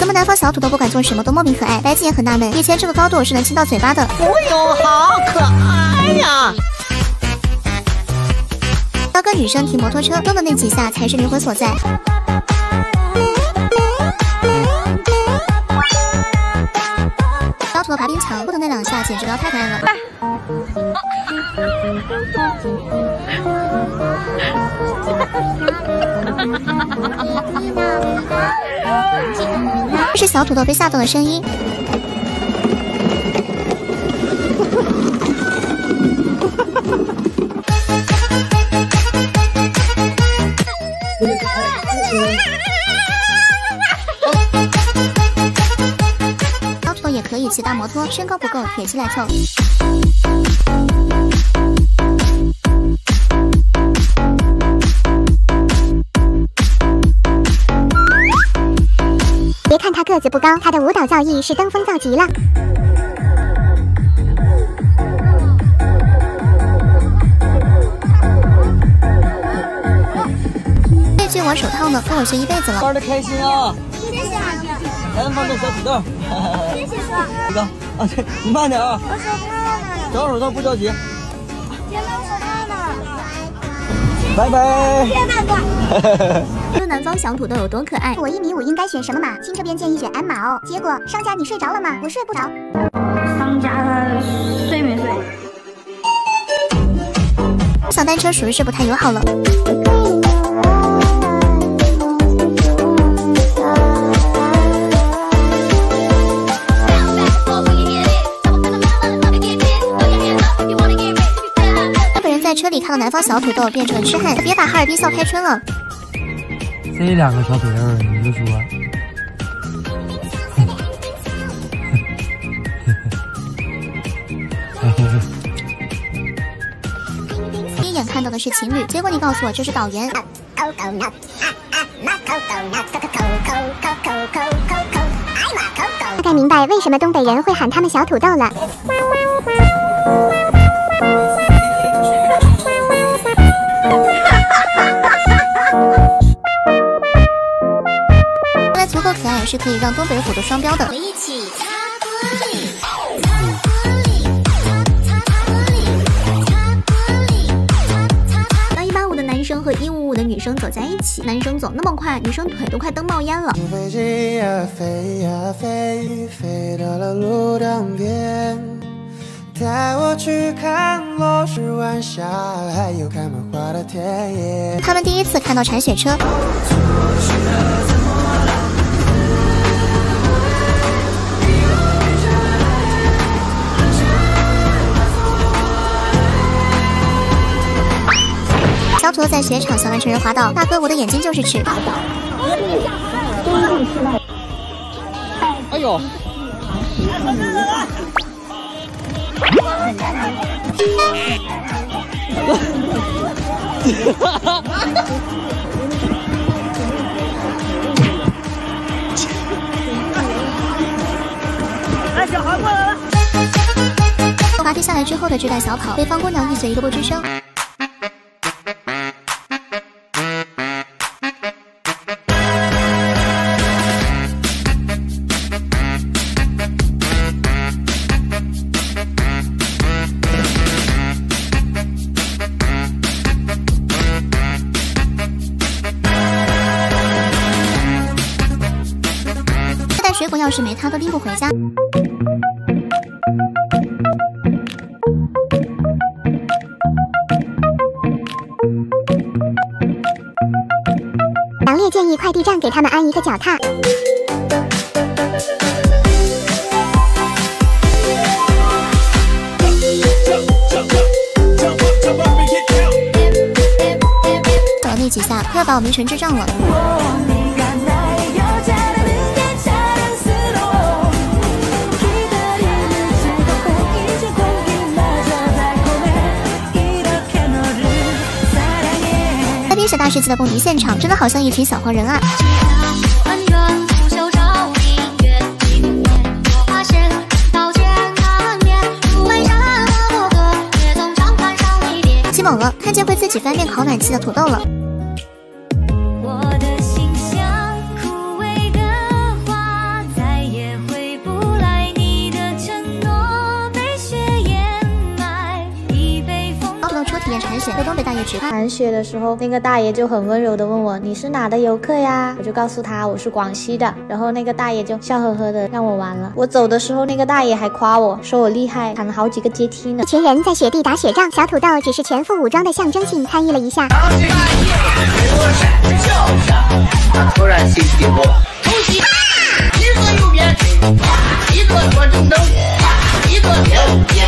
怎么南方小土豆不管做什么都莫名可爱？白静也很纳闷，以前这个高度是能亲到嘴巴的。哎呦，好可爱呀！要跟女生骑摩托车，动的那几下才是灵魂所在。小土豆爬冰墙，不的那两下简直不要太可爱了。是小土豆被吓到的声音。小土豆也可以骑大摩托，身高不够，铁骑来凑。个子不高，他的舞蹈造诣是登峰造极了。这句玩手套呢，跟我学一辈子了。玩的开心啊！谢谢阿哥，南方的小土豆，谢谢叔。这个啊，对你慢点啊，我手套呢？找手套不着急，姐妹，我手套呢？拜拜。谢谢大哥。说南方小土豆有多可爱？我一米五应该选什么码？亲这边建议选 M 码哦。结果商家你睡着了吗？我睡不着。商家他睡没睡？小单车属于是不太友好了。看到南方小土豆变成了痴汉，别把哈尔滨笑开春了。这两个小土豆，你就说，第一眼看到的是情侣，结果你告诉我这是导员。大概明白为什么东北人会喊他们小土豆了。是可以让东北虎都双标的。当一八五的男生和一五五的女生走在一起，男生走那么快，女生腿都快蹬冒烟了。飞机呀飞呀飞，飞到了路当边，带我去看落日晚霞，还有开满花的田野。他们第一次看到铲雪车，小土豆在雪场小完成人滑道，大哥我的眼睛就是尺。哎呦，滑梯下来之后的这段小跑，北方姑娘一嘴一个不吱声。这袋水果要是没他都拎不回家。强烈建议快递站给他们安一个脚踏。走了那几下，快要把我迷成智障了。在冰雪大世纪的蹦迪现场，真的好像一群小黄人啊！起猛了，看见会自己翻面烤暖气的土豆了。在，东北大爷取款。雪的时候，那个大爷就很温柔的问我，你是哪的游客呀？我就告诉他我是广西的，然后那个大爷就笑呵呵的让我玩了。我走的时候，那个大爷还夸我说我厉害，砍了好几个阶梯呢。一群人在雪地打雪仗，小土豆只是全副武装的象征性参与了一下。突然袭击我，袭！一个右边，一个左，一个边。